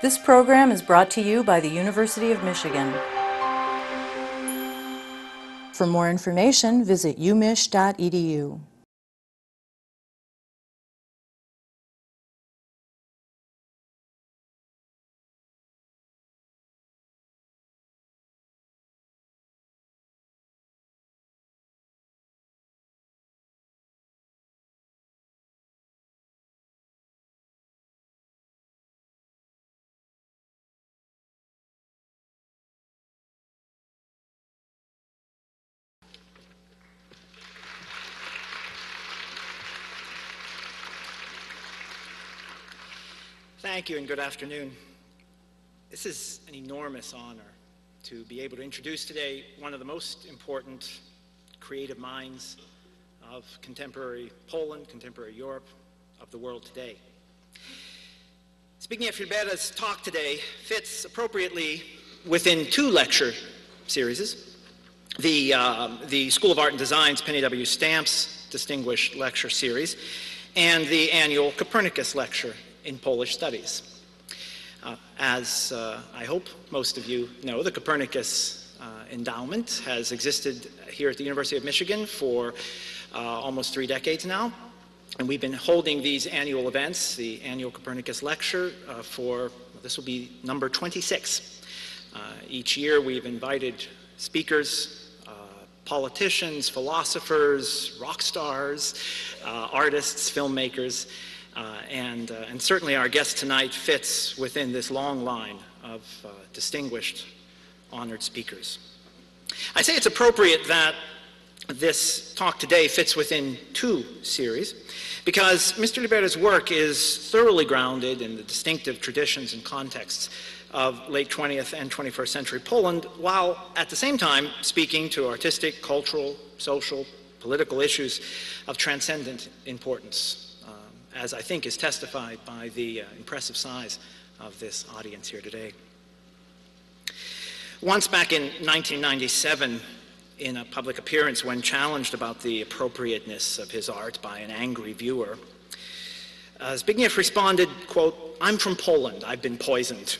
This program is brought to you by the University of Michigan. For more information, visit umich.edu. Thank you and good afternoon. This is an enormous honor to be able to introduce today one of the most important creative minds of contemporary Poland, contemporary Europe, of the world today. Zbigniew Libera's talk today fits appropriately within two lecture series. The, um, the School of Art and Design's Penny W. Stamps Distinguished Lecture Series and the annual Copernicus Lecture in Polish studies. Uh, as uh, I hope most of you know, the Copernicus uh, Endowment has existed here at the University of Michigan for uh, almost three decades now. And we've been holding these annual events, the annual Copernicus Lecture, uh, for this will be number 26. Uh, each year we've invited speakers politicians, philosophers, rock stars, uh, artists, filmmakers, uh, and, uh, and certainly our guest tonight fits within this long line of uh, distinguished honored speakers. I say it's appropriate that this talk today fits within two series because Mr. Libera's work is thoroughly grounded in the distinctive traditions and contexts of late 20th and 21st century Poland, while at the same time speaking to artistic, cultural, social, political issues of transcendent importance as I think is testified by the uh, impressive size of this audience here today. Once back in 1997, in a public appearance when challenged about the appropriateness of his art by an angry viewer, uh, Zbigniew responded, quote, I'm from Poland, I've been poisoned.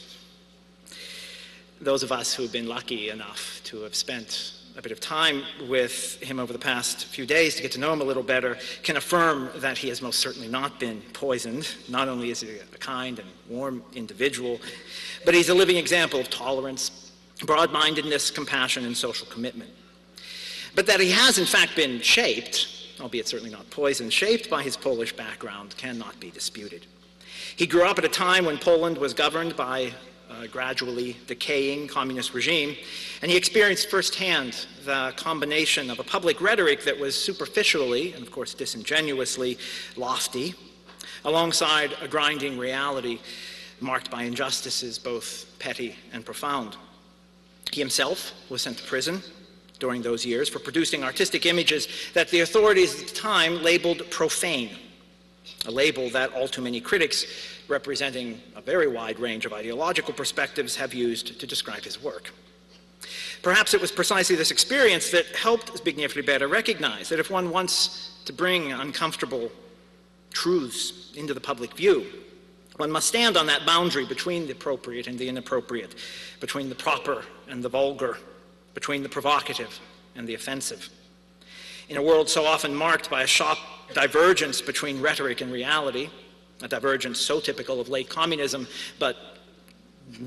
Those of us who have been lucky enough to have spent a bit of time with him over the past few days to get to know him a little better can affirm that he has most certainly not been poisoned. Not only is he a kind and warm individual, but he's a living example of tolerance, broad mindedness, compassion, and social commitment. But that he has, in fact, been shaped, albeit certainly not poisoned, shaped by his Polish background cannot be disputed. He grew up at a time when Poland was governed by uh, gradually decaying communist regime. And he experienced firsthand the combination of a public rhetoric that was superficially, and of course disingenuously, lofty, alongside a grinding reality marked by injustices both petty and profound. He himself was sent to prison during those years for producing artistic images that the authorities at the time labeled profane, a label that all too many critics representing a very wide range of ideological perspectives, have used to describe his work. Perhaps it was precisely this experience that helped Zbigniew Libera recognize that if one wants to bring uncomfortable truths into the public view, one must stand on that boundary between the appropriate and the inappropriate, between the proper and the vulgar, between the provocative and the offensive. In a world so often marked by a sharp divergence between rhetoric and reality, a divergence so typical of late communism, but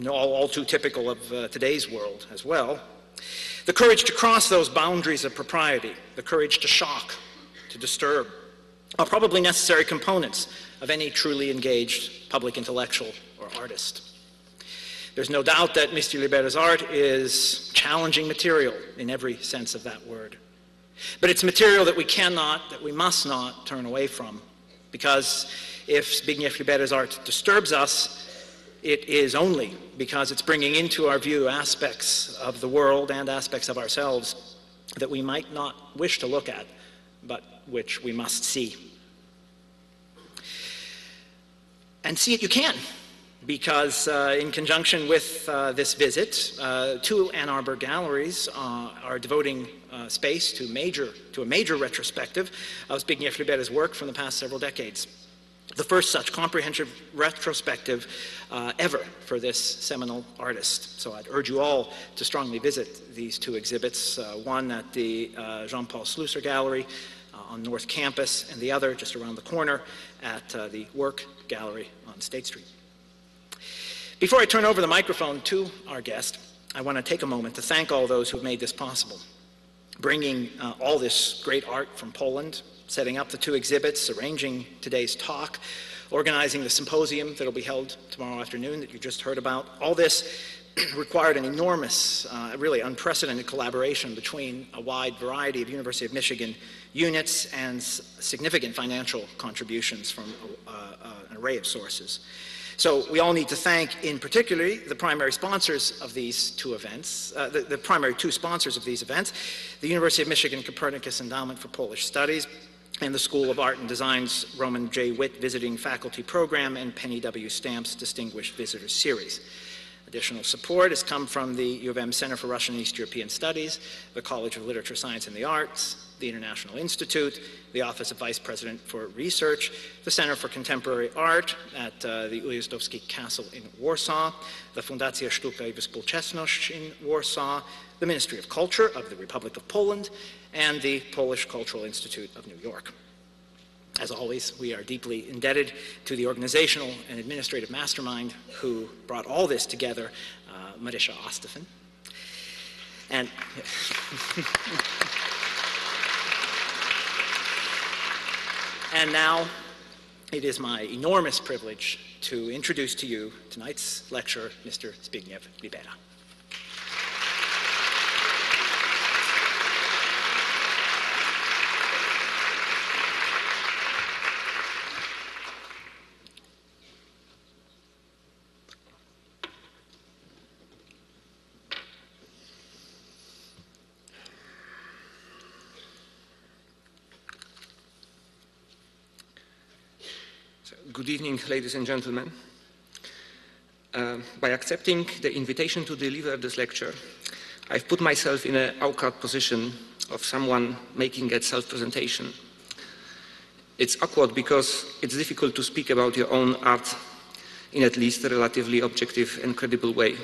all, all too typical of uh, today's world as well. The courage to cross those boundaries of propriety, the courage to shock, to disturb, are probably necessary components of any truly engaged public intellectual or artist. There's no doubt that Mr. Libera's art is challenging material in every sense of that word. But it's material that we cannot, that we must not turn away from, because if Zbigniew Libera's art disturbs us, it is only because it's bringing into our view aspects of the world and aspects of ourselves that we might not wish to look at, but which we must see. And see it you can, because uh, in conjunction with uh, this visit, uh, two Ann Arbor galleries uh, are devoting uh, space to, major, to a major retrospective of Zbigniew Libera's work from the past several decades the first such comprehensive retrospective uh, ever for this seminal artist. So I'd urge you all to strongly visit these two exhibits, uh, one at the uh, Jean-Paul Slusser Gallery uh, on North Campus, and the other just around the corner at the Work Gallery on State Street. Before I turn over the microphone to our guest, I want to take a moment to thank all those who have made this possible, bringing uh, all this great art from Poland setting up the two exhibits, arranging today's talk, organizing the symposium that will be held tomorrow afternoon that you just heard about. All this required an enormous, uh, really unprecedented collaboration between a wide variety of University of Michigan units and significant financial contributions from uh, uh, an array of sources. So we all need to thank, in particular, the primary sponsors of these two events, uh, the, the, primary two sponsors of these events, the University of Michigan Copernicus Endowment for Polish Studies, and the School of Art and Design's Roman J. Witt Visiting Faculty Program and Penny W. Stamps Distinguished Visitor Series. Additional support has come from the U of M Center for Russian and East European Studies, the College of Literature, Science, and the Arts, the International Institute, the Office of Vice President for Research, the Center for Contemporary Art at uh, the Ujazdowski Castle in Warsaw, the Fundacja Sztuka i Współczesność in Warsaw, the Ministry of Culture of the Republic of Poland, and the Polish Cultural Institute of New York. As always, we are deeply indebted to the organizational and administrative mastermind who brought all this together, uh, Marysia Ostafin. And And now it is my enormous privilege to introduce to you tonight's lecturer, Mr. Zbigniew Libera. Good evening, ladies and gentlemen. Uh, by accepting the invitation to deliver this lecture, I've put myself in an awkward position of someone making a self-presentation. It's awkward because it's difficult to speak about your own art in at least a relatively objective and credible way.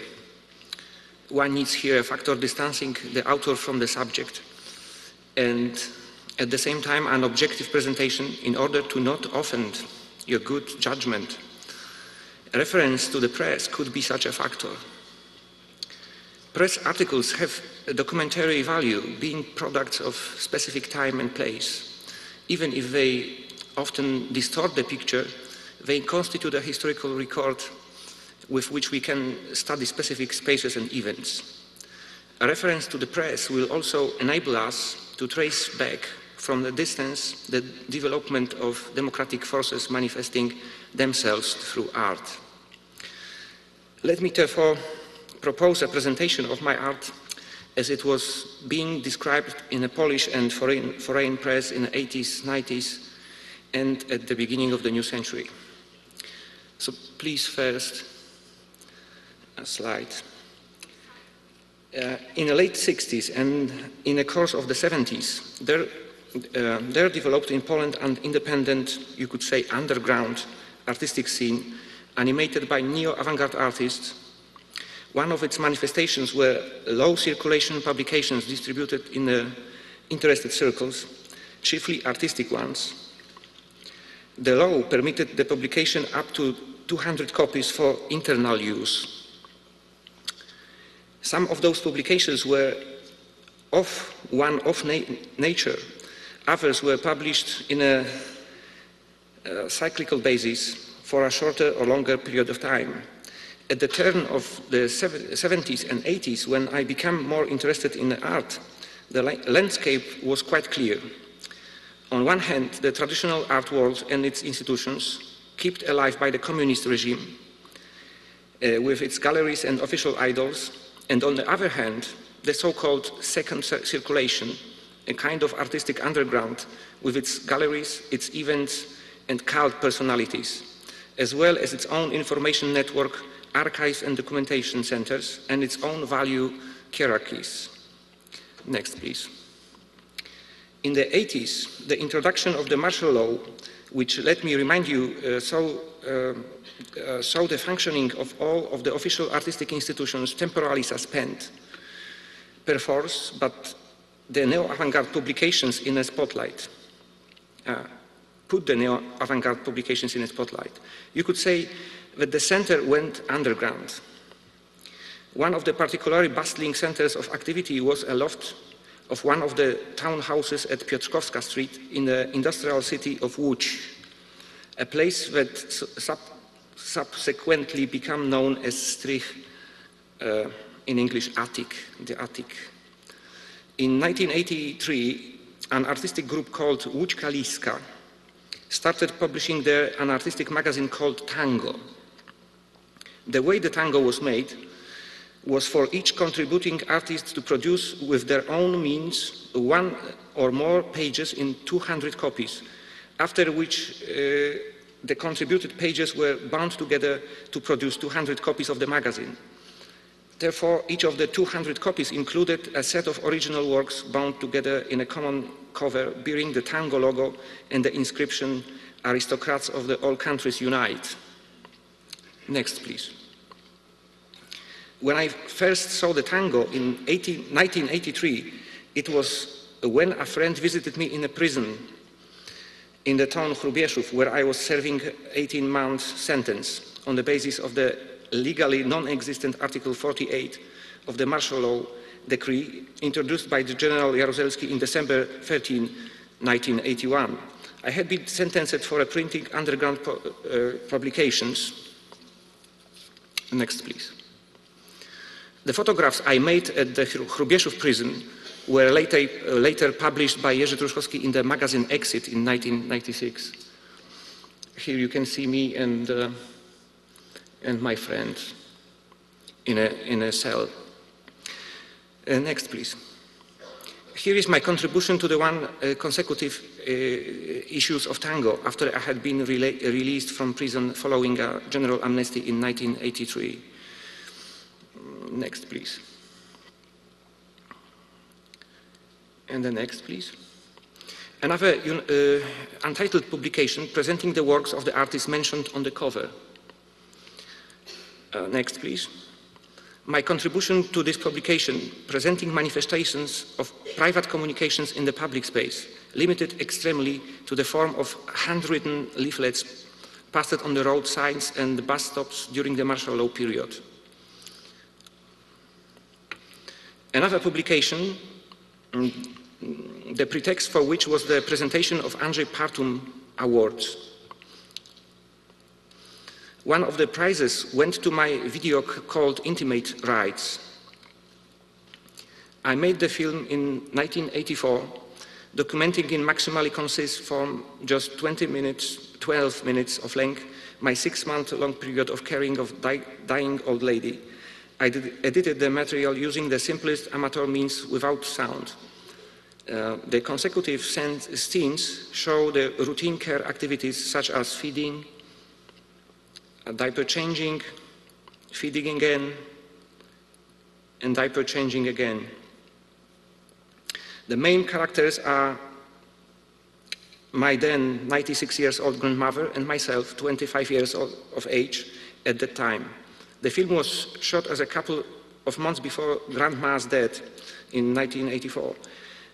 One needs here a factor distancing the author from the subject and at the same time an objective presentation in order to not offend your good judgment. Reference to the press could be such a factor. Press articles have a documentary value, being products of specific time and place. Even if they often distort the picture, they constitute a historical record with which we can study specific spaces and events. A reference to the press will also enable us to trace back from the distance the development of democratic forces manifesting themselves through art. Let me therefore propose a presentation of my art as it was being described in a Polish and foreign, foreign press in the 80s, 90s, and at the beginning of the new century. So please first, a slide. Uh, in the late 60s and in the course of the 70s, there uh, there developed in Poland an independent, you could say, underground artistic scene animated by neo-avant-garde artists. One of its manifestations were low circulation publications distributed in uh, interested circles, chiefly artistic ones. The law permitted the publication up to 200 copies for internal use. Some of those publications were of one of na nature Others were published in a, a cyclical basis for a shorter or longer period of time. At the turn of the 70s and 80s, when I became more interested in art, the landscape was quite clear. On one hand, the traditional art world and its institutions, kept alive by the communist regime, uh, with its galleries and official idols, and on the other hand, the so-called second circulation, a kind of artistic underground with its galleries, its events, and cult personalities, as well as its own information network, archives and documentation centers, and its own value hierarchies. Next, please. In the 80s, the introduction of the martial law which, let me remind you, uh, so, uh, uh, show the functioning of all of the official artistic institutions temporarily suspend perforce, but the neo-avant-garde publications in a spotlight. Uh, put the neo-avant-garde publications in a spotlight. You could say that the center went underground. One of the particularly bustling centers of activity was a loft of one of the townhouses at Piotrkowska Street in the industrial city of Łódź, a place that sub subsequently became known as Strych, uh, in English, attic, the attic. In 1983, an artistic group called Łódź Kaliska started publishing there an artistic magazine called Tango. The way the tango was made was for each contributing artist to produce with their own means one or more pages in 200 copies, after which uh, the contributed pages were bound together to produce 200 copies of the magazine. Therefore, each of the 200 copies included a set of original works bound together in a common cover bearing the tango logo and the inscription, Aristocrats of the All Countries Unite. Next, please. When I first saw the tango in 18, 1983, it was when a friend visited me in a prison in the town Hrubieszów, where I was serving 18-month sentence on the basis of the legally non-existent Article 48 of the martial law decree introduced by the General Jaruzelski in December 13, 1981. I had been sentenced for printing underground uh, publications. Next, please. The photographs I made at the Hrubieszów prison were later, uh, later published by Jerzy Truszkowski in the magazine Exit in 1996. Here you can see me and, uh, and my friend in a, in a cell. Uh, next, please. Here is my contribution to the one uh, consecutive uh, issues of Tango after I had been released from prison following a general amnesty in 1983. Next, please. And the next, please. Another uh, untitled publication presenting the works of the artists mentioned on the cover. Uh, next, please. My contribution to this publication, presenting manifestations of private communications in the public space, limited extremely to the form of handwritten leaflets pasted on the road signs and bus stops during the martial law period. Another publication, mm, the pretext for which was the presentation of Andrzej Partum Awards. One of the prizes went to my video called Intimate Rights. I made the film in 1984, documenting in maximally concise form, just 20 minutes, 12 minutes of length, my six-month-long period of caring of di dying old lady I edited the material using the simplest amateur means without sound. Uh, the consecutive scenes show the routine care activities such as feeding, diaper changing, feeding again, and diaper changing again. The main characters are my then 96 years old grandmother and myself, 25 years of age at that time. The film was shot as a couple of months before Grandma's death in 1984.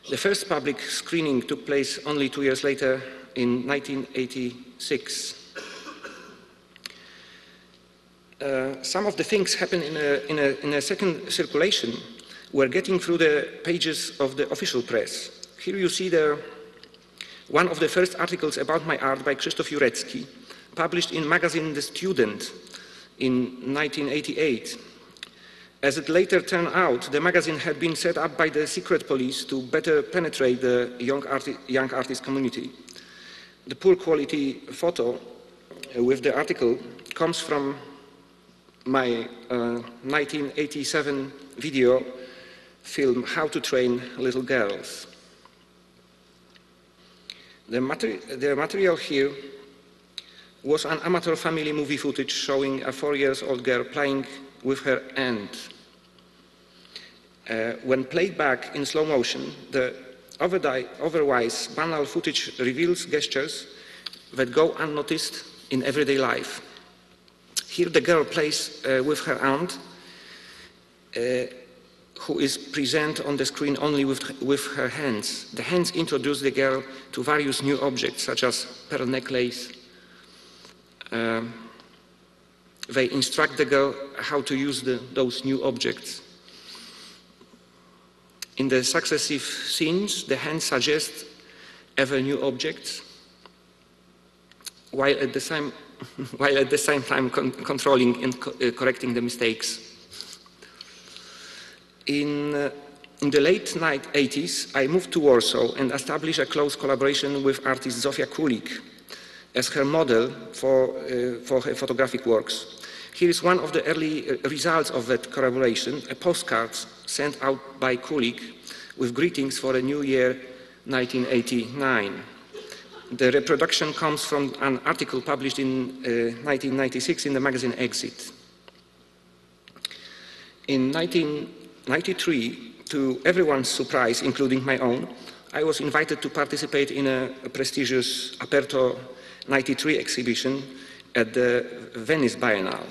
The first public screening took place only two years later in 1986. Uh, some of the things happen in a, in, a, in a second circulation We're getting through the pages of the official press. Here you see the, one of the first articles about my art by Krzysztof Jurecki, published in magazine The Student in 1988. As it later turned out, the magazine had been set up by the secret police to better penetrate the young, arti young artist community. The poor quality photo uh, with the article comes from my uh, 1987 video film, How to Train Little Girls. The, the material here was an amateur family movie footage showing a four years old girl playing with her aunt. Uh, when played back in slow motion, the otherwise banal footage reveals gestures that go unnoticed in everyday life. Here the girl plays uh, with her aunt, uh, who is present on the screen only with, with her hands. The hands introduce the girl to various new objects, such as pearl necklace. Um, they instruct the girl how to use the, those new objects. In the successive scenes, the hands suggest ever new objects, while at the same, while at the same time con controlling and co uh, correcting the mistakes. In, uh, in the late 80s, I moved to Warsaw and established a close collaboration with artist Zofia Kulik as her model for, uh, for her photographic works. Here is one of the early uh, results of that collaboration, a postcard sent out by Kulik with greetings for the new year 1989. The reproduction comes from an article published in uh, 1996 in the magazine Exit. In 1993, to everyone's surprise, including my own, I was invited to participate in a, a prestigious Aperto 93 exhibition at the Venice Biennale.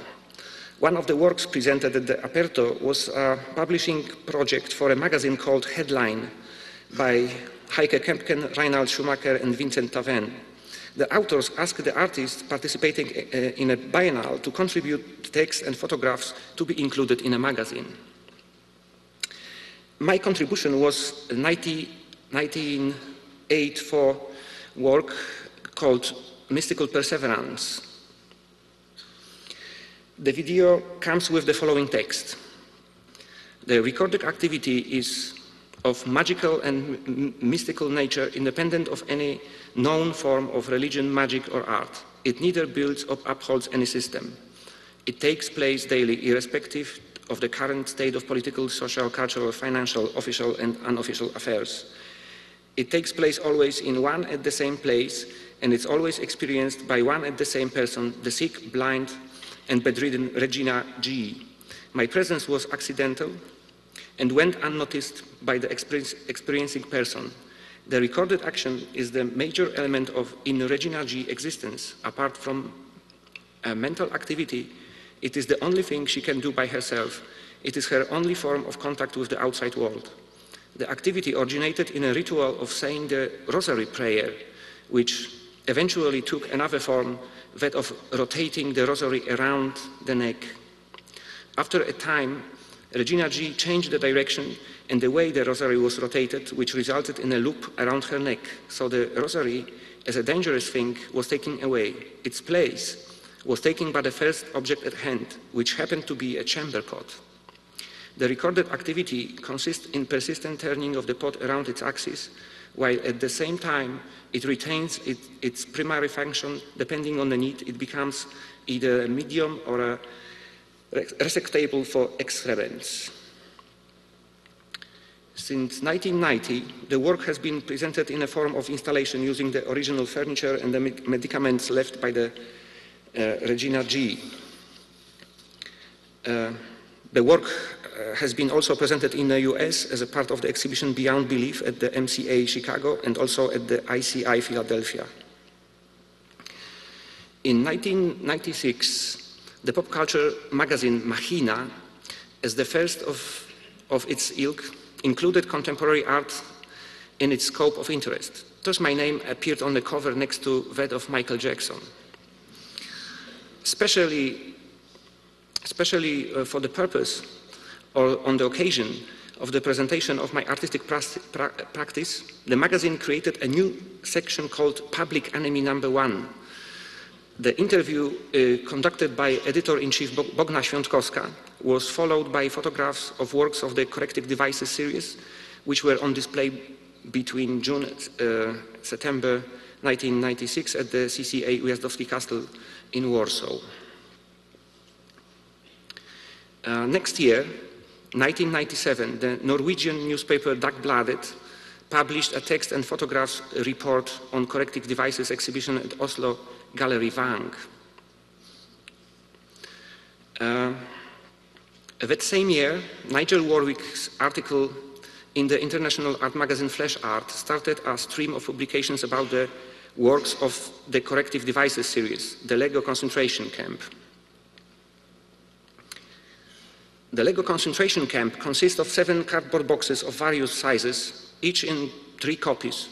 One of the works presented at the Aperto was a publishing project for a magazine called Headline by Heike Kempken, Reinhard Schumacher, and Vincent Taven. The authors asked the artists participating uh, in a biennale to contribute text and photographs to be included in a magazine. My contribution was a 1984 work called Mystical Perseverance. The video comes with the following text. The recorded activity is of magical and mystical nature independent of any known form of religion, magic, or art. It neither builds or upholds any system. It takes place daily, irrespective of the current state of political, social, cultural, financial, official, and unofficial affairs. It takes place always in one at the same place, and it's always experienced by one and the same person, the sick, blind, and bedridden Regina G. My presence was accidental, and went unnoticed by the experience, experiencing person. The recorded action is the major element of in Regina G existence. Apart from a mental activity, it is the only thing she can do by herself. It is her only form of contact with the outside world. The activity originated in a ritual of saying the rosary prayer, which eventually took another form, that of rotating the rosary around the neck. After a time, Regina G changed the direction and the way the rosary was rotated, which resulted in a loop around her neck. So the rosary, as a dangerous thing, was taken away. Its place was taken by the first object at hand, which happened to be a chamber pot. The recorded activity consists in persistent turning of the pot around its axis, while at the same time it retains it, its primary function. Depending on the need, it becomes either a medium or a receptacle for excrements. Since 1990, the work has been presented in a form of installation using the original furniture and the medicaments left by the uh, Regina G. Uh, the work uh, has been also presented in the US as a part of the exhibition Beyond Belief at the MCA Chicago and also at the ICI Philadelphia. In 1996, the pop culture magazine Machina, as the first of, of its ilk, included contemporary art in its scope of interest. Thus, my name appeared on the cover next to that of Michael Jackson. Especially, especially uh, for the purpose or on the occasion of the presentation of my artistic pra pra practice, the magazine created a new section called Public Enemy Number One, the interview uh, conducted by editor-in-chief Bogna Świątkowska was followed by photographs of works of the Corrective Devices series, which were on display between June, uh, September 1996 at the CCA Ujazdowski Castle in Warsaw. Uh, next year, 1997, the Norwegian newspaper Dagbladet published a text and photographs report on corrective devices exhibition at Oslo Gallery Wang. Uh, that same year, Nigel Warwick's article in the international art magazine Flash Art started a stream of publications about the works of the Corrective Devices series, the LEGO concentration camp. The LEGO concentration camp consists of seven cardboard boxes of various sizes, each in three copies.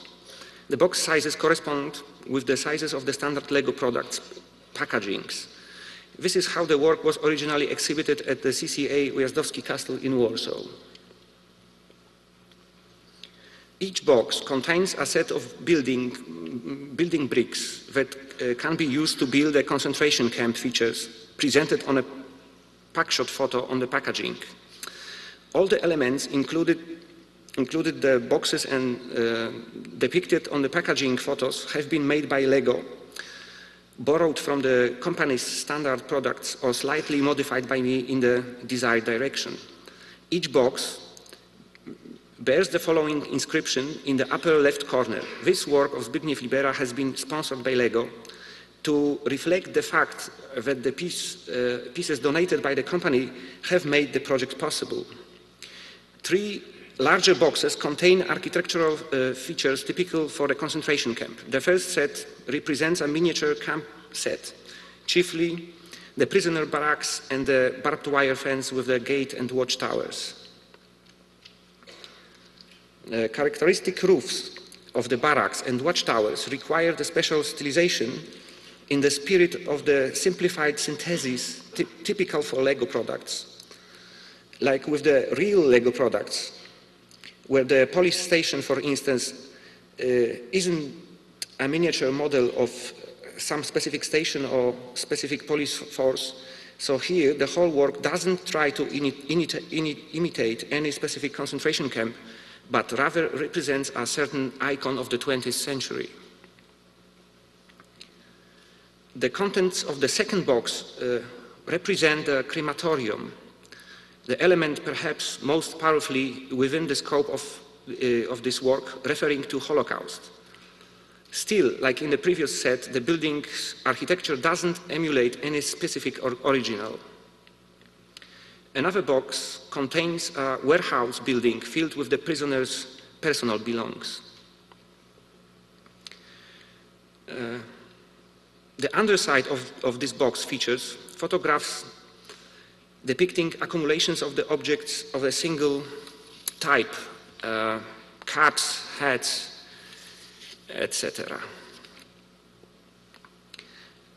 The box sizes correspond with the sizes of the standard LEGO products packagings. This is how the work was originally exhibited at the CCA Ujazdowski Castle in Warsaw. Each box contains a set of building, building bricks that uh, can be used to build the concentration camp features presented on a packshot photo on the packaging. All the elements included, included the boxes and uh, depicted on the packaging photos have been made by LEGO, borrowed from the company's standard products or slightly modified by me in the desired direction. Each box bears the following inscription in the upper left corner. This work of Zbigniew Libera has been sponsored by LEGO to reflect the fact that the piece, uh, pieces donated by the company have made the project possible. Three larger boxes contain architectural uh, features typical for a concentration camp. The first set represents a miniature camp set, chiefly the prisoner barracks and the barbed wire fence with the gate and watchtowers. Uh, characteristic roofs of the barracks and watchtowers required a special stylization in the spirit of the simplified synthesis typical for LEGO products. Like with the real LEGO products, where the police station, for instance, uh, isn't a miniature model of some specific station or specific police force. So here, the whole work doesn't try to imitate any specific concentration camp, but rather represents a certain icon of the 20th century. The contents of the second box uh, represent a crematorium, the element perhaps most powerfully within the scope of, uh, of this work, referring to Holocaust. Still, like in the previous set, the building's architecture doesn't emulate any specific or original. Another box contains a warehouse building filled with the prisoner's personal belongings. Uh, the underside of, of this box features photographs depicting accumulations of the objects of a single type, uh, caps, hats, etc.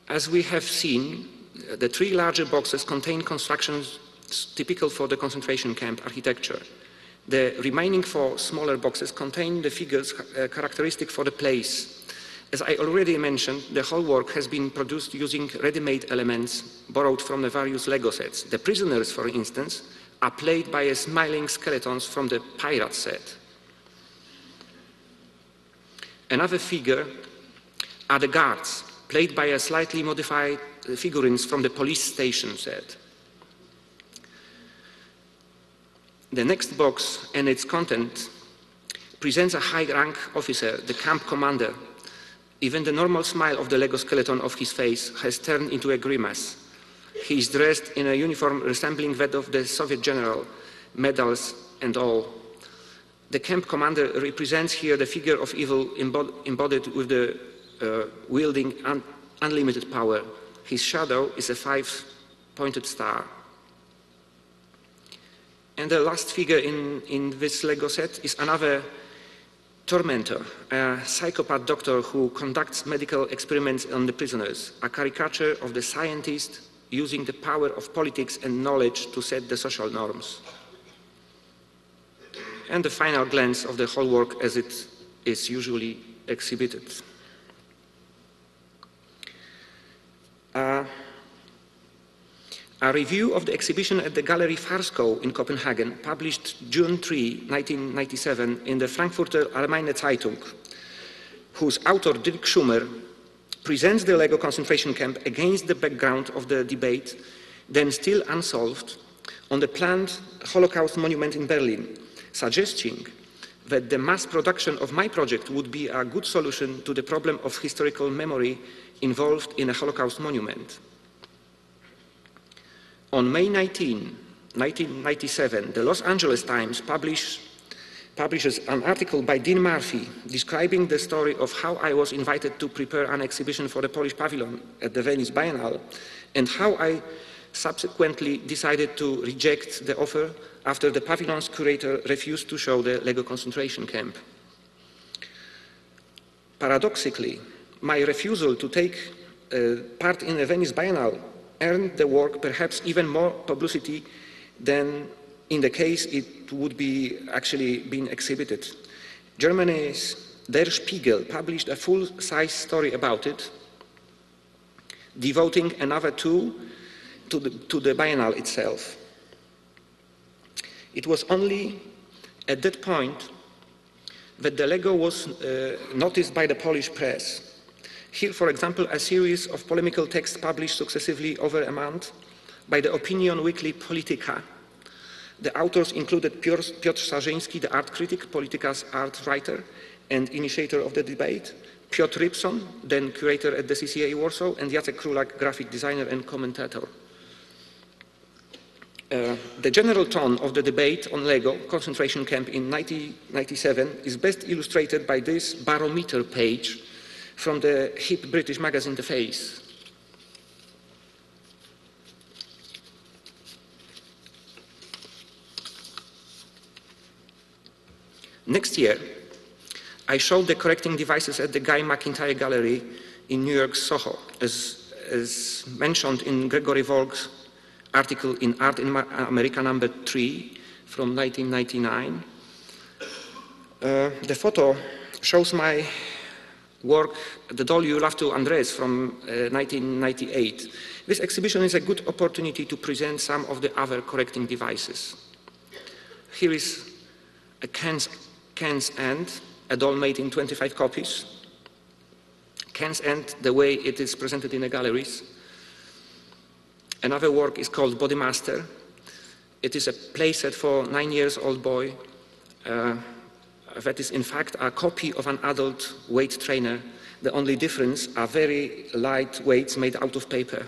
As we have seen, the three larger boxes contain constructions typical for the concentration camp architecture. The remaining four smaller boxes contain the figures uh, characteristic for the place. As I already mentioned, the whole work has been produced using ready-made elements borrowed from the various Lego sets. The prisoners, for instance, are played by smiling skeletons from the pirate set. Another figure are the guards, played by a slightly modified uh, figurines from the police station set. The next box and its content presents a high-rank officer, the camp commander. Even the normal smile of the Lego skeleton of his face has turned into a grimace. He is dressed in a uniform resembling that of the Soviet general, medals and all. The camp commander represents here the figure of evil embodied with the uh, wielding un unlimited power. His shadow is a five-pointed star. And the last figure in, in this Lego set is another tormentor, a psychopath doctor who conducts medical experiments on the prisoners, a caricature of the scientist using the power of politics and knowledge to set the social norms. And the final glance of the whole work as it is usually exhibited. Uh, a review of the exhibition at the Gallery Faurschou in Copenhagen, published June 3, 1997, in the Frankfurter Allgemeine Zeitung, whose author Dirk Schumer presents the Lego concentration camp against the background of the debate, then still unsolved, on the planned Holocaust monument in Berlin, suggesting that the mass production of my project would be a good solution to the problem of historical memory involved in a Holocaust monument. On May 19, 1997, the Los Angeles Times publishes an article by Dean Murphy describing the story of how I was invited to prepare an exhibition for the Polish Pavilion at the Venice Biennale and how I subsequently decided to reject the offer after the pavilion's curator refused to show the Lego concentration camp. Paradoxically, my refusal to take uh, part in the Venice Biennale earned the work perhaps even more publicity than in the case it would be actually being exhibited. Germany's Der Spiegel published a full-size story about it, devoting another two to the, to the Biennale itself. It was only at that point that the Lego was uh, noticed by the Polish press. Here, for example, a series of polemical texts published successively over a month by the opinion weekly Polityka. The authors included Piotr, Sarzyński, the art critic, Polityka's art writer and initiator of the debate, Piotr Rypson, then curator at the CCA Warsaw, and Jacek Krulak, graphic designer and commentator. Uh, the general tone of the debate on Lego concentration camp in 1997 is best illustrated by this barometer page from the hip British magazine The Face. Next year, I showed the correcting devices at the Guy McIntyre Gallery in New York's Soho, as, as mentioned in Gregory Volk's article in Art in America number 3 from 1999. Uh, the photo shows my work, The Doll You Love to Undress from uh, 1998. This exhibition is a good opportunity to present some of the other correcting devices. Here is a Ken's, Ken's End, a doll made in 25 copies. Ken's End, the way it is presented in the galleries. Another work is called Body Master. It is a playset for nine years old boy uh, that is in fact a copy of an adult weight trainer. The only difference are very light weights made out of paper.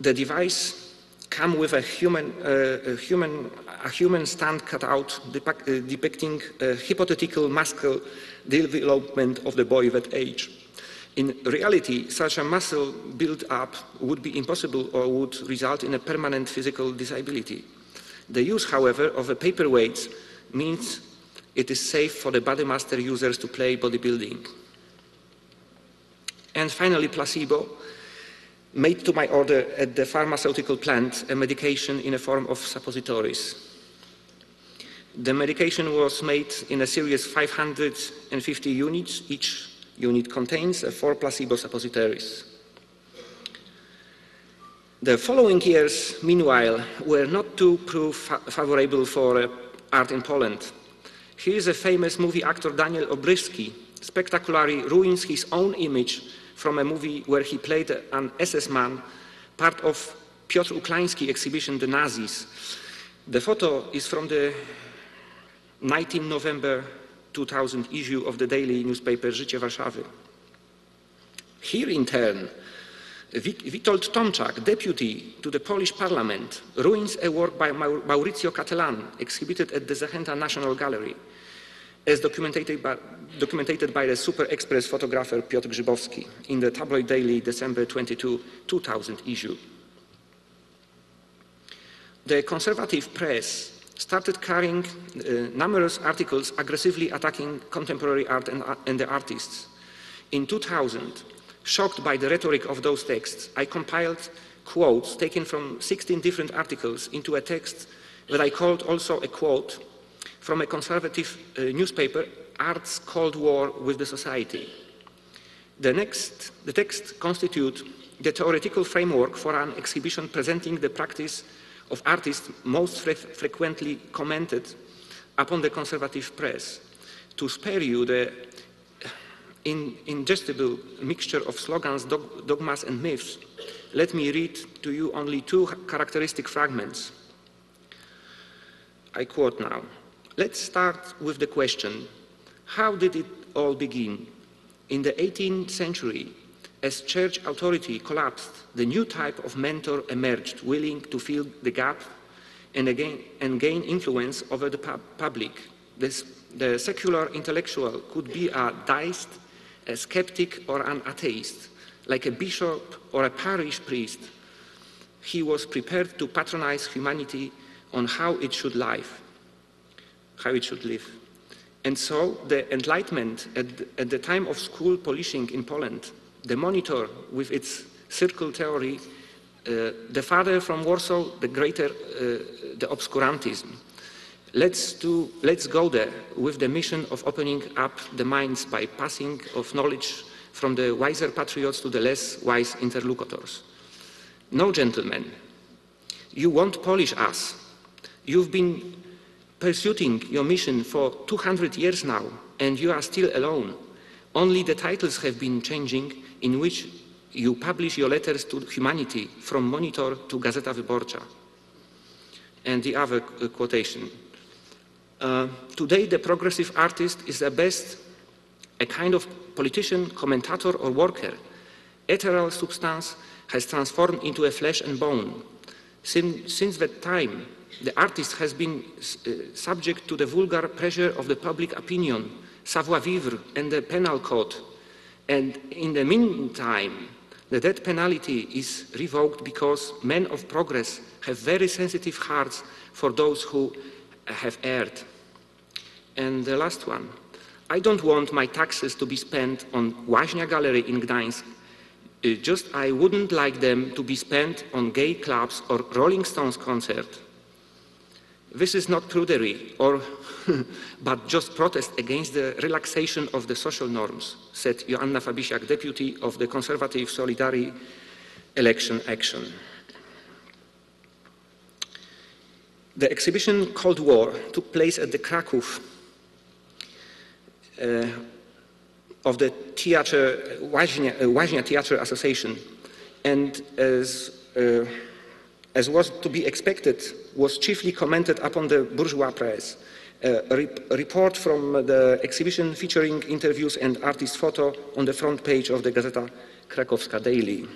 The device come with a human, uh, a human, a human stand cut out uh, depicting a hypothetical muscle development of the boy that age. In reality, such a muscle build-up would be impossible or would result in a permanent physical disability. The use, however, of a paperweight means it is safe for the Bodymaster users to play bodybuilding. And finally, placebo, made to my order at the pharmaceutical plant, a medication in a form of suppositories. The medication was made in a series 550 units, each unit contains four placebo suppositories. The following years, meanwhile, were not too proof favorable for uh, art in Poland. Here is a famous movie actor Daniel Olbrychski spectacularly ruins his own image from a movie where he played an SS man, part of Piotr Uklański exhibition, The Nazis. The photo is from the 19 November 2000 issue of the daily newspaper Życie Warszawy. Here in turn, Witold Tomczak, deputy to the Polish parliament, ruins a work by Maurizio Cattelan exhibited at the Zachęta National Gallery, as documented by, documented by the Super Express photographer Piotr Grzybowski in the tabloid daily December 22, 2000 issue. The conservative press started carrying uh, numerous articles aggressively attacking contemporary art and, uh, and, the artists. In 2000, shocked by the rhetoric of those texts, I compiled quotes taken from 16 different articles into a text that I called also a quote from a conservative uh, newspaper, Art's Cold War with the Society. The, next, the text constitutes the theoretical framework for an exhibition presenting the practice of artists most fre frequently commented upon the conservative press. To spare you the ingestible mixture of slogans, dog, dogmas, and myths, let me read to you only two characteristic fragments. I quote now Let's start with the question how did it all begin? In the 18th century, as church authority collapsed, the new type of mentor emerged, willing to fill the gap and, again, and gain influence over the pub public. This, the secular intellectual could be a deist, a skeptic, or an atheist, like a bishop or a parish priest. He was prepared to patronize humanity on how it should live, how it should live. And so the Enlightenment at, the time of school polishing in Poland, the monitor with its circle theory, uh, the father from Warsaw, the greater, uh, the obscurantism. Let's, let's go there with the mission of opening up the minds by passing of knowledge from the wiser patriots to the less wise interlocutors. No, gentlemen, you won't polish us. You've been pursuing your mission for 200 years now, and you are still alone. Only the titles have been changing in which you publish your letters to humanity from Monitor to Gazeta Wyborcza. And the other quotation. Uh, today, the progressive artist is at best a kind of politician, commentator, or worker. Ethereal substance has transformed into a flesh and bone. Since, since that time, the artist has been uh, subject to the vulgar pressure of the public opinion, savoir-vivre, and the penal code. And in the meantime, the death penalty is revoked because men of progress have very sensitive hearts for those who have erred. And the last one. I don't want my taxes to be spent on Łaźnia Gallery in Gdańsk. Uh, just I wouldn't like them to be spent on gay clubs or Rolling Stones concert. This is not prudery, or but just protest against the relaxation of the social norms, said Joanna Fabisiak, deputy of the conservative Solidarity Election Action. The exhibition Cold War took place at the Krakow of the Theatre, Łaźnia, uh, Theatre Association, and as uh, as was to be expected, was chiefly commented upon the bourgeois press. Uh, a, a report from the exhibition featuring interviews and artist photo on the front page of the Gazeta Krakowska Daily.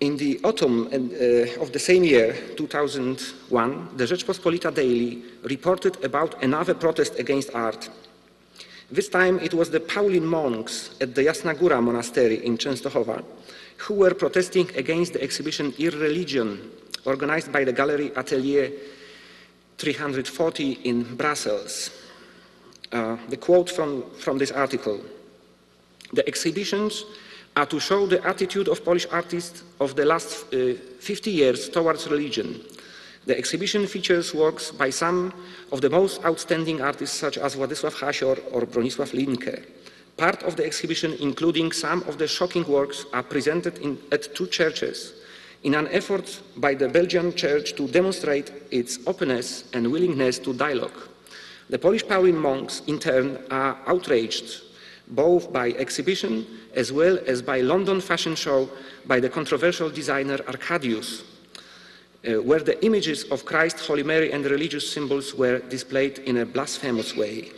In the autumn uh, of the same year, 2001, the Rzeczpospolita Daily reported about another protest against art. This time it was the Pauline monks at the Jasna Góra monastery in Częstochowa who were protesting against the exhibition Irreligion, organized by the Gallery Atelier 340 in Brussels. Uh, the quote from, from this article The exhibitions are to show the attitude of Polish artists of the last uh, 50 years towards religion. The exhibition features works by some of the most outstanding artists, such as Władysław Hasior or Bronisław Linke. Part of the exhibition, including some of the shocking works, are presented in, at two churches in an effort by the Belgian church to demonstrate its openness and willingness to dialogue. The Polish Pauline monks, in turn, are outraged both by exhibition as well as by London fashion show by the controversial designer Arkadius, uh, where the images of Christ, Holy Mary, and religious symbols were displayed in a blasphemous way.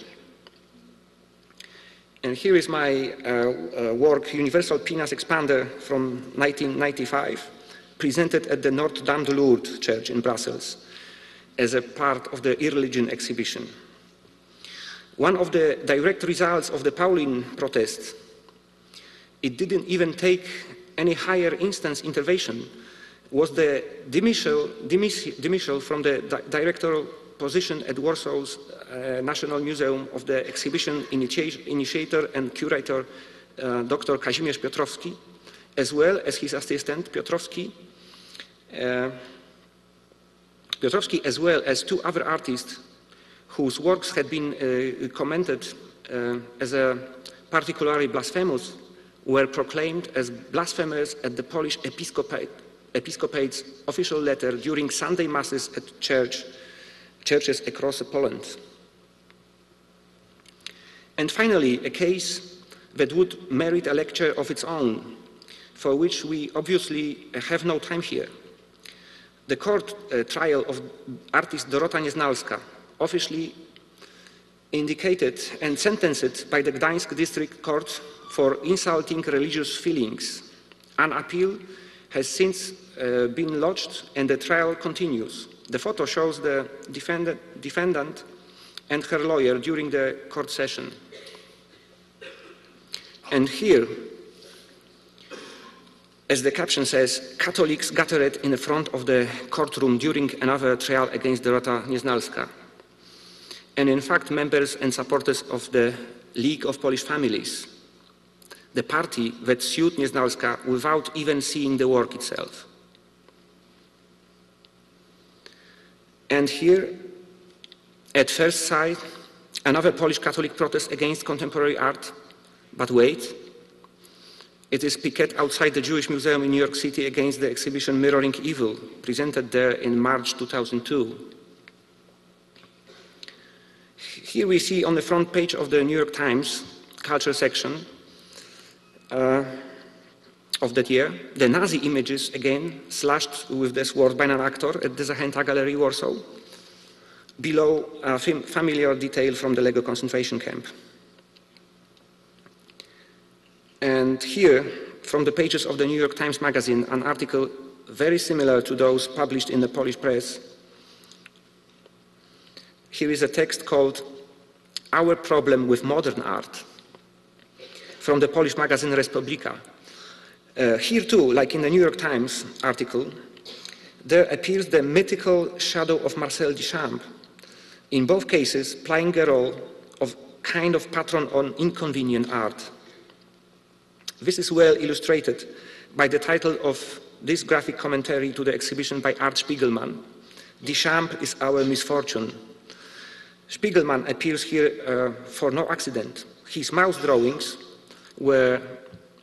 And here is my uh, uh, work, Universal Penis Expander from 1995, presented at the Notre Dame de Lourdes Church in Brussels as a part of the Irreligion exhibition. One of the direct results of the Pauline protests, it didn't even take any higher instance intervention, was the dismissal from the di position at Warsaw's uh, National Museum of the exhibition initiator and curator uh, Dr. Kazimierz Piotrowski, as well as his assistant Piotrowski, uh, Piotrowski, as well as two other artists whose works had been uh, commented uh, as a particularly blasphemous, were proclaimed as blasphemers at the Polish Episcopate, Episcopate's official letter during Sunday masses at church, churches across Poland. And finally, a case that would merit a lecture of its own, for which we obviously have no time here. The court uh, trial of artist Dorota Nieznalska, officially indicated and sentenced by the Gdańsk District Court for insulting religious feelings. An appeal has since uh, been lodged and the trial continues. The photo shows the defendant, defendant and her lawyer during the court session. And here, as the caption says, Catholics gathered in the front of the courtroom during another trial against Dorota Nieznalska. And in fact, members and supporters of the League of Polish Families, the party that sued Nieznalska without even seeing the work itself. And here, at first sight, another Polish Catholic protest against contemporary art. But wait, it is picket outside the Jewish Museum in New York City against the exhibition Mirroring Evil, presented there in March 2002. Here we see on the front page of the New York Times culture section uh, of that year, the Nazi images again slashed with the sword by an actor at the Zachęta Gallery, Warsaw. Below, a familiar detail from the Lego concentration camp. And here, from the pages of the New York Times Magazine, an article very similar to those published in the Polish press. Here is a text called Our Problem with Modern Art from the Polish magazine Respublika. Uh, here too, like in the New York Times article, there appears the mythical shadow of Marcel Duchamp, in both cases playing a role of kind of patron on inconvenient art. This is well illustrated by the title of this graphic commentary to the exhibition by Art Spiegelman, Duchamp is our misfortune. Spiegelman appears here uh, for no accident. His mouse drawings were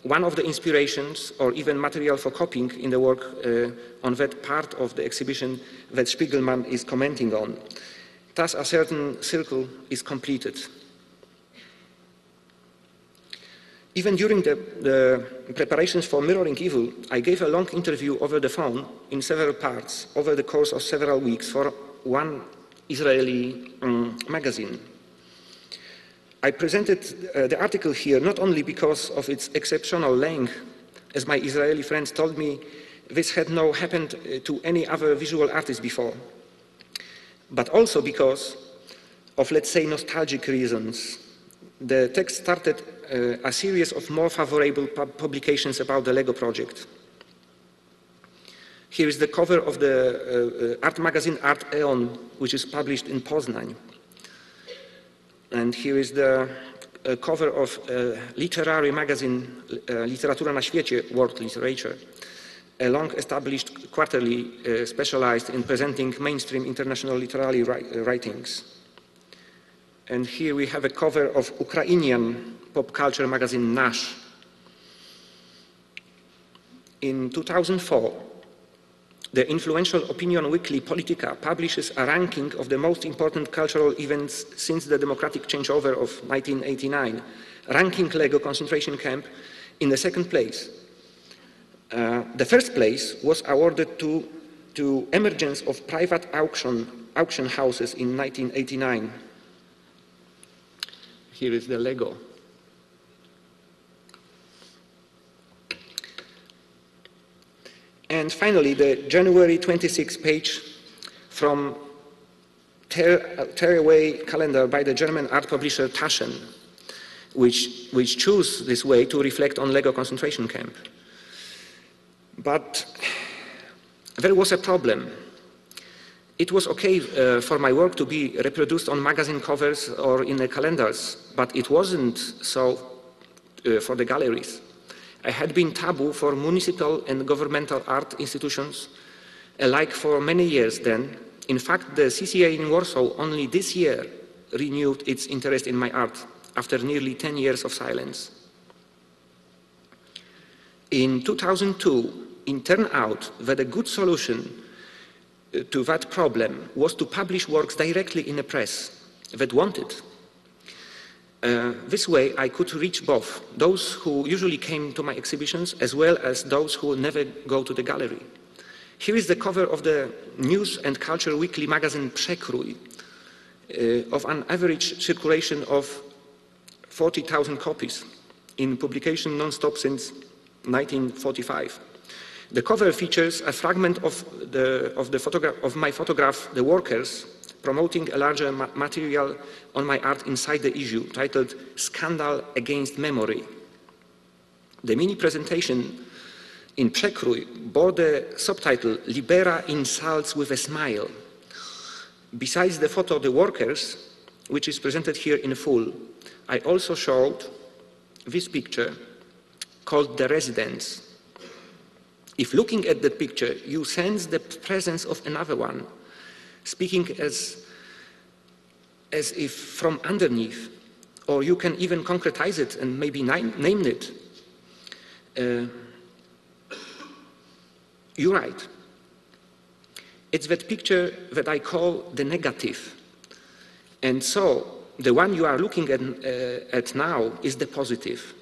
one of the inspirations or even material for copying in the work uh, on that part of the exhibition that Spiegelman is commenting on. Thus, a certain circle is completed. Even during the, the, preparations for Mirroring Evil, I gave a long interview over the phone in several parts over the course of several weeks for one Israeli um, magazine. I presented uh, the article here not only because of its exceptional length, as my Israeli friends told me, this had not happened uh, to any other visual artist before, but also because of, let's say, nostalgic reasons. The text started uh, a series of more favorable pub publications about the LEGO project. Here is the cover of the uh, uh, art magazine Arteon, which is published in Poznań. And here is the uh, cover of uh, literary magazine uh, Literatura na świecie, World Literature, a long-established quarterly uh, specialized in presenting mainstream international literary writings. And here we have a cover of Ukrainian pop culture magazine Nash. In 2004, the influential opinion weekly Polityka publishes a ranking of the most important cultural events since the democratic changeover of 1989, ranking Lego concentration camp in the second place. Uh, the first place was awarded to, to emergence of private auction, auction houses in 1989. Here is the Lego. And finally, the January 26 page from tear, tearaway calendar by the German art publisher Taschen, which, which chose this way to reflect on Lego concentration camp. But there was a problem. It was okay uh, for my work to be reproduced on magazine covers or in the calendars, but it wasn't so uh, for the galleries had been taboo for municipal and governmental art institutions alike for many years then. In fact, the CCA in Warsaw only this year renewed its interest in my art after nearly 10 years of silence. In 2002, it turned out that a good solution uh, to that problem was to publish works directly in the press that wanted uh, this way, I could reach both those who usually came to my exhibitions as well as those who never go to the gallery. Here is the cover of the News and Culture Weekly magazine Przekrój uh, of an average circulation of 40,000 copies in publication non-stop since 1945. The cover features a fragment of, the, of, the of my photograph, The Workers, promoting a larger ma material on my art inside the issue titled Scandal Against Memory. The mini presentation in Przekrój bore the subtitle Libera insults with a smile. Besides the photo of the workers, which is presented here in full, I also showed this picture called The Residence. If looking at that picture, you sense the presence of another one, speaking as, as if from underneath, or you can even concretize it and maybe name it. Uh, you're right. It's that picture that I call the negative. And so the one you are looking at, uh, at now is the positive.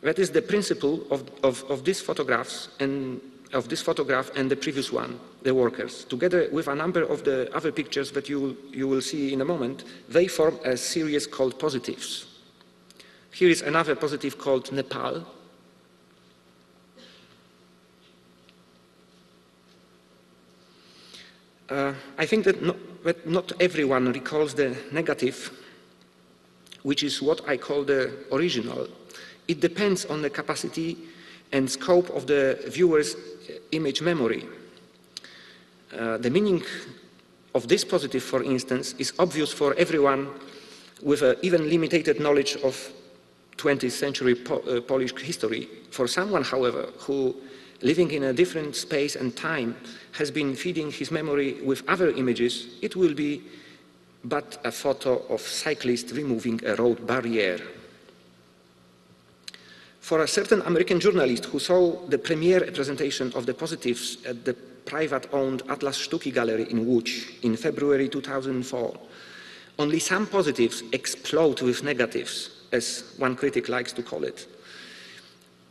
That is the principle of, of, of these photographs and of this photograph and the previous one, the workers. Together with a number of the other pictures that you, you will see in a moment, they form a series called positives. Here is another positive called Nepal, Uh, I think that not, that not everyone recalls the negative, which is what I call the original. It depends on the capacity and scope of the viewer's image memory. Uh, the meaning of this positive, for instance, is obvious for everyone with an even limited knowledge of 20th century po uh, Polish history. For someone, however, who living in a different space and time, has been feeding his memory with other images, it will be but a photo of cyclist removing a road barrier. For a certain American journalist who saw the premiere presentation of the positives at the private-owned Atlas Sztuki Gallery in Łódź in February 2004, only some positives explode with negatives, as one critic likes to call it.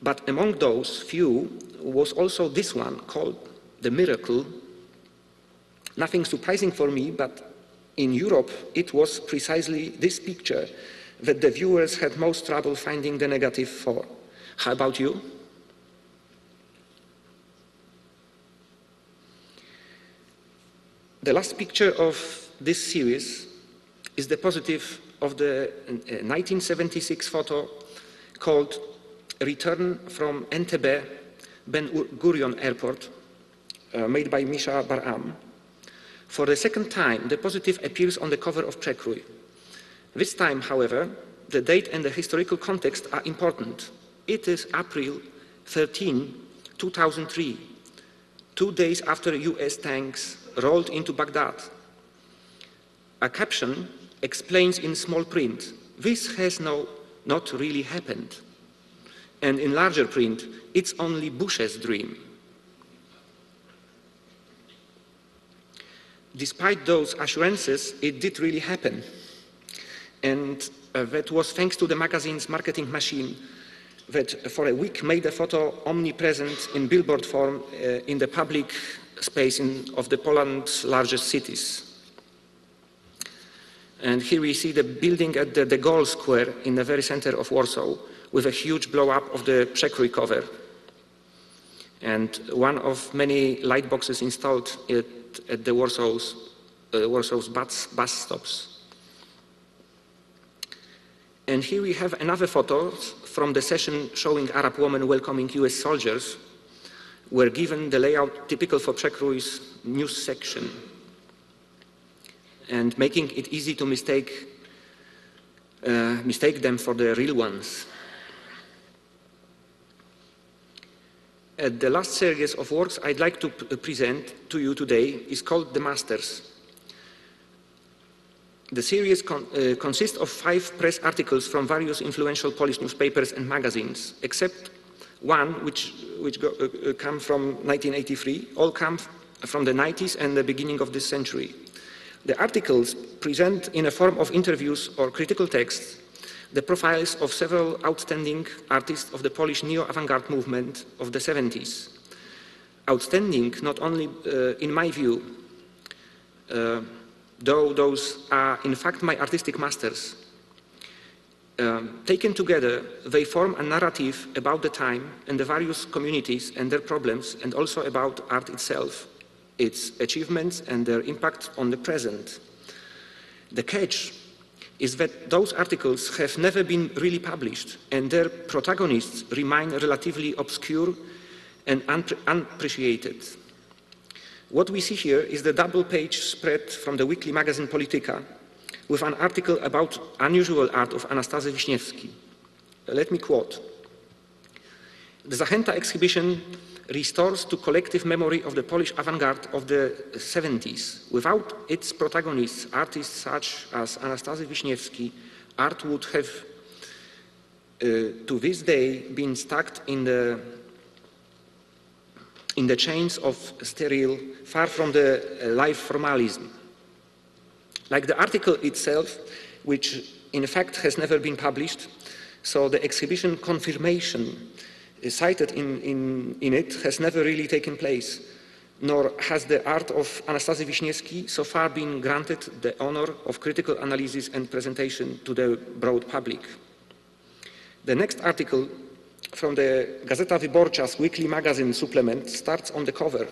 But among those few was also this one called The Miracle. Nothing surprising for me, but in Europe it was precisely this picture that the viewers had most trouble finding the negative for. How about you? The last picture of this series is the positive of the 1976 uh, photo called return from Entebbe Ben Gurion Airport, uh, made by Misha Baram. For the second time, the positive appears on the cover of Przekrój. This time, however, the date and the historical context are important. It is April 13, 2003, two days after US tanks rolled into Baghdad. A caption explains in small print, this has no, not really happened and in larger print, it's only Bush's dream. Despite those assurances, it did really happen. And uh, that was thanks to the magazine's marketing machine that for a week made the photo omnipresent in billboard form uh, in the public space in, of the Poland's largest cities. And here we see the building at the De Gaulle Square in the very center of Warsaw, with a huge blow-up of the Przekrój cover. And one of many light boxes installed at, at the Warsaw's, uh, Warsaw's bus, bus stops. And here we have another photo from the session showing Arab women welcoming US soldiers, were given the layout typical for Przekrój's news section and making it easy to mistake, uh, mistake them for the real ones. Uh, the last series of works I'd like to present to you today is called The Masters. The series con uh, consists of five press articles from various influential Polish newspapers and magazines, except one which, which go, uh, uh come from 1983, all come from the 90s and the beginning of this century. The articles present in a form of interviews or critical texts the profiles of several outstanding artists of the Polish neo-avant-garde movement of the 70s. Outstanding not only uh, in my view, uh, though those are in fact my artistic masters, Um, taken together, they form a narrative about the time and the various communities and their problems, and also about art itself, its achievements, and their impact on the present. The catch is that those articles have never been really published, and their protagonists remain relatively obscure and unappreciated. What we see here is the double page spread from the weekly magazine Polityka with an article about unusual art of Anastasy Wiśniewski. Let me quote. The Zachęta exhibition restores to collective memory of the Polish avant-garde of the 70s. Without its protagonists, artists such as Anastasy Wiśniewski, art would have uh, to this day been stuck in the in the chains of sterile, far from the uh, life formalism. Like the article itself, which in fact has never been published, so the exhibition confirmation cited in, in, in it has never really taken place, nor has the art of Anastasy Wiśniewski so far been granted the honor of critical analysis and presentation to the broad public. The next article from the Gazeta Wyborcza's weekly magazine supplement starts on the cover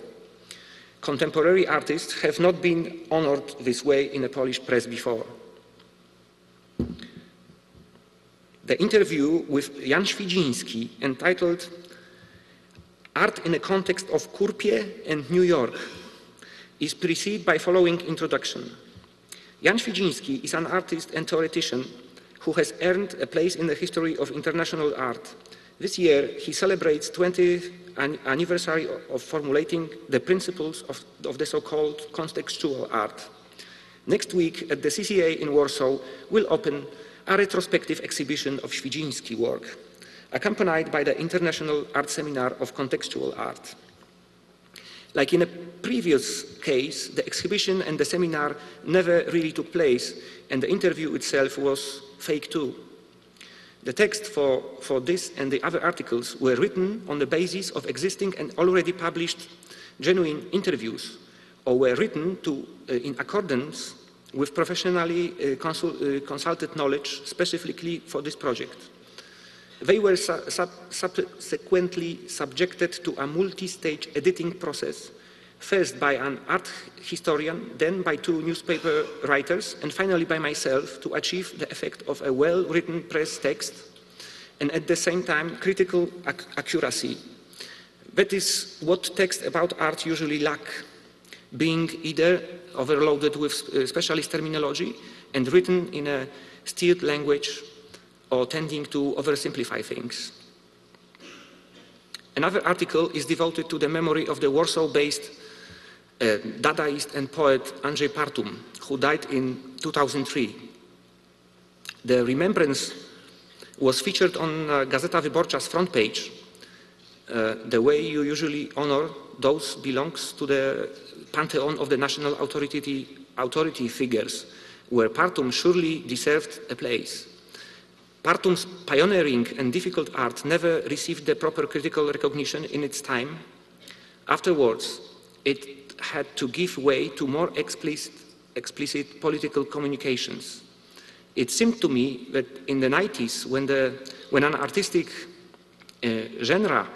Contemporary artists have not been honored this way in a Polish press before. The interview with Jan Świdziński, entitled Art in the Context of Kurpie and New York, is preceded by following introduction. Jan Świdziński is an artist and theoretician who has earned a place in the history of international art. This year, he celebrates 20th anniversary of formulating the principles of, of the so-called contextual art. Next week at the CCA in Warsaw we'll open a retrospective exhibition of Świdziński work, accompanied by the International Art Seminar of Contextual Art. Like in a previous case, the exhibition and the seminar never really took place, and the interview itself was fake too. The text for, for this and the other articles were written on the basis of existing and already published genuine interviews or were written to, uh, in accordance with professionally uh, consul, uh, consulted knowledge specifically for this project. They were su sub subsequently subjected to a multi-stage editing process first by an art historian, then by two newspaper writers, and finally by myself to achieve the effect of a well-written press text and at the same time critical ac accuracy. That is what texts about art usually lack, being either overloaded with uh, specialist terminology and written in a steered language or tending to oversimplify things. Another article is devoted to the memory of the Warsaw-based Dadaist and poet Andrzej Partum, who died in 2003. The remembrance was featured on uh, Gazeta Wyborcza's front page, uh, the way you usually honor those belongs to the pantheon of the national authority, authority figures, where Partum surely deserved a place. Partum's pioneering and difficult art never received the proper critical recognition in its time. Afterwards, it had to give way to more explicit, explicit political communications. It seemed to me that in the 90s, when, the, when an artistic uh, genre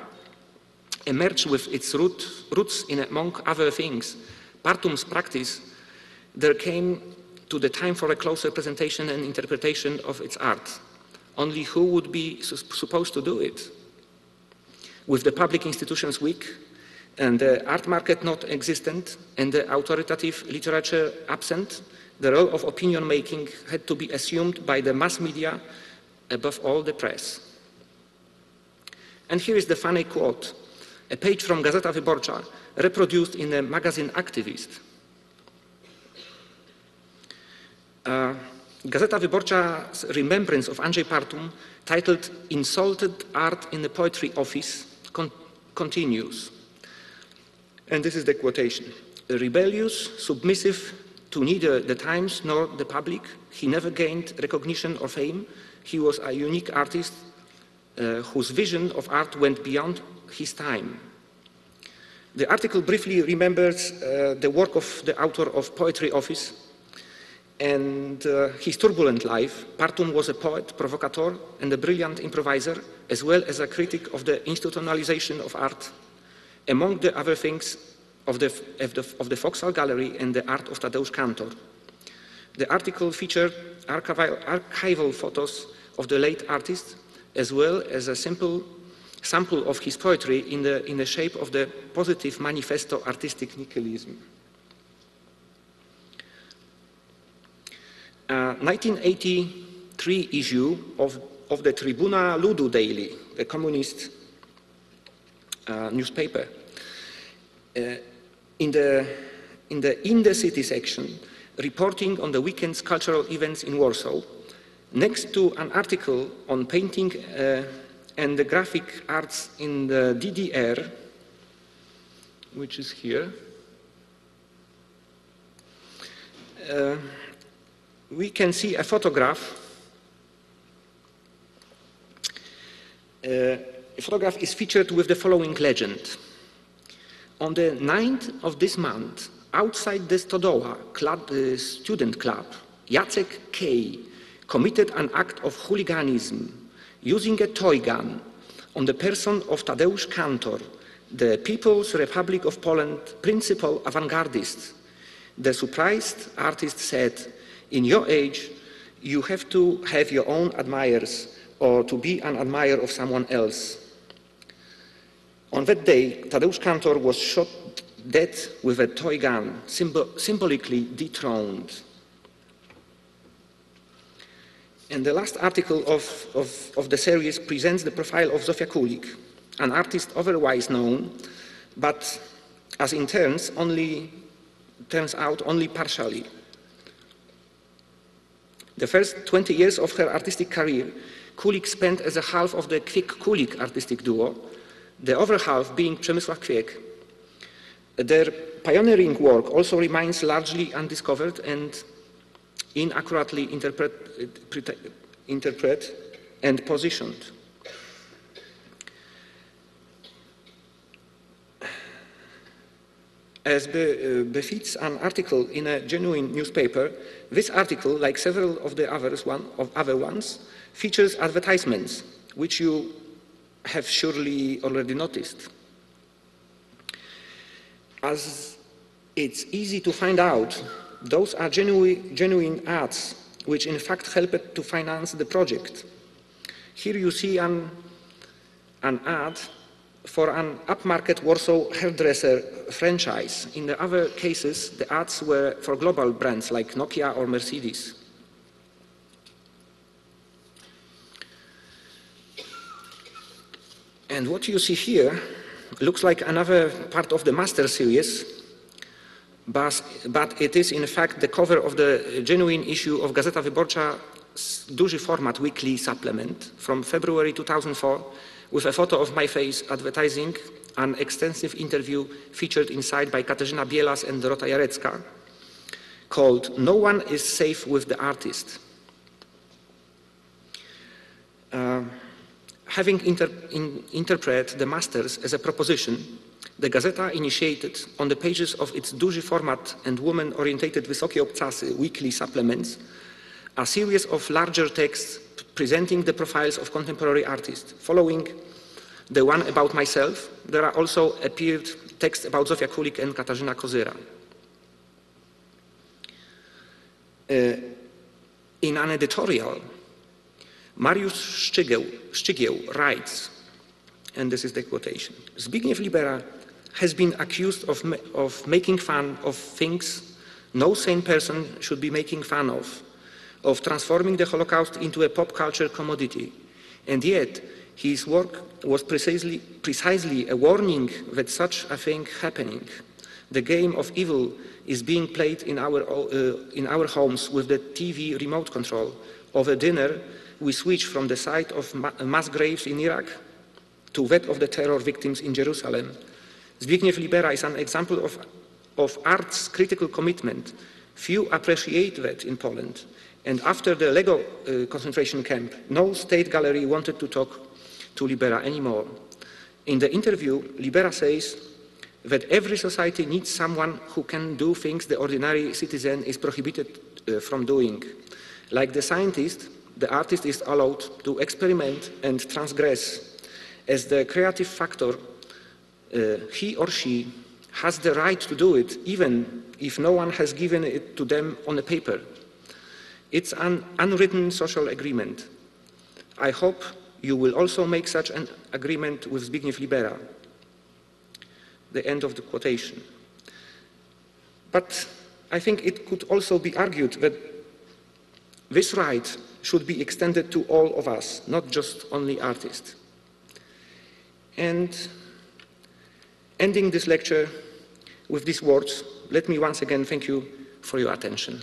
emerged with its root, roots in, among other things, Partum's practice, there came to the time for a closer presentation and interpretation of its art. Only who would be su supposed to do it? With the public institutions weak, and the art market not existent and the authoritative literature absent, the role of opinion making had to be assumed by the mass media, above all the press. And here is the funny quote, a page from Gazeta Wyborcza, reproduced in the magazine Activist. Uh, Gazeta Wyborcza's remembrance of Andrzej Partum, titled Insulted Art in the Poetry Office, con continues. And this is the quotation. Rebellious, submissive to neither the Times nor the public, he never gained recognition or fame. He was a unique artist uh, whose vision of art went beyond his time. The article briefly remembers uh, the work of the author of Poetry Office. and uh, his turbulent life, Partum was a poet, provocateur, and a brilliant improviser, as well as a critic of the institutionalization of art, among the other things of the, of the, of the Foksal Gallery and the art of Tadeusz Kantor. The article featured archival, archival photos of the late artist, as well as a simple sample of his poetry in the, in the shape of the positive manifesto artistic nihilism. A 1983 issue of, of the Trybuna Ludu Daily, a communist uh, newspaper, in, the, in the In the City section, reporting on the weekend's cultural events in Warsaw, next to an article on painting uh, and the graphic arts in the DDR, which is here, uh, we can see a photograph. Uh, a photograph is featured with the following legend. On the 9th of this month, outside the Stodoła club, uh, student club, Jacek K. committed an act of hooliganism using a toy gun on the person of Tadeusz Kantor, the People's Republic of Poland principal avant-gardist. The surprised artist said, in your age, you have to have your own admirers or to be an admirer of someone else. On that day, Tadeusz Kantor was shot dead with a toy gun, symbol symbolically dethroned. And the last article of, of, of, the series presents the profile of Zofia Kulik, an artist otherwise known, but as in turns, only, turns out only partially. The first 20 years of her artistic career, Kulik spent as a half of the KwieKulik artistic duo, the other half being Przemysław Kwiek. Their pioneering work also remains largely undiscovered and inaccurately interpret, interpret and positioned. As be, uh, befits an article in a genuine newspaper, this article, like several of the others one, of other ones, features advertisements, which you have surely already noticed. As it's easy to find out, those are genuine, genuine ads, which in fact helped to finance the project. Here you see an, an ad for an upmarket Warsaw hairdresser franchise. In the other cases, the ads were for global brands like Nokia or Mercedes. And what you see here looks like another part of the Master series, but, it is in fact the cover of the genuine issue of Gazeta Wyborcza duży format weekly supplement from February 2004 with a photo of my face advertising an extensive interview featured inside by Katarzyna Bielas and Dorota Jarecka called No One is Safe with the Artist. Uh, having inter in, interpreted the masters as a proposition, the Gazeta initiated on the pages of its duży format and woman-orientated Wysokie Obcasy weekly supplements a series of larger texts presenting the profiles of contemporary artists. Following the one about myself, there are also appeared texts about Zofia Kulik and Katarzyna Kozyra. Uh, in an editorial, Mariusz Szczygieł, Szczygieł writes, and this is the quotation, Zbigniew Libera has been accused of, of making fun of things no sane person should be making fun of, of transforming the Holocaust into a pop culture commodity. And yet, his work was precisely, precisely a warning that such a thing happening. The game of evil is being played in our, uh, in our homes with the TV remote control. of a dinner, we switch from the site of mass graves in Iraq to that of the terror victims in Jerusalem. Zbigniew Libera is an example of, of art's critical commitment. Few appreciate that in Poland. And after the Lego uh, concentration camp, no state gallery wanted to talk to Libera anymore. In the interview, Libera says that every society needs someone who can do things the ordinary citizen is prohibited uh, from doing. Like the scientist, the artist is allowed to experiment and transgress. As the creative factor, uh, he or she has the right to do it, even if no one has given it to them on a paper. It's an unwritten social agreement. I hope you will also make such an agreement with Zbigniew Libera. The end of the quotation. But I think it could also be argued that this right should be extended to all of us, not just only artists. And ending this lecture with these words, let me once again thank you for your attention.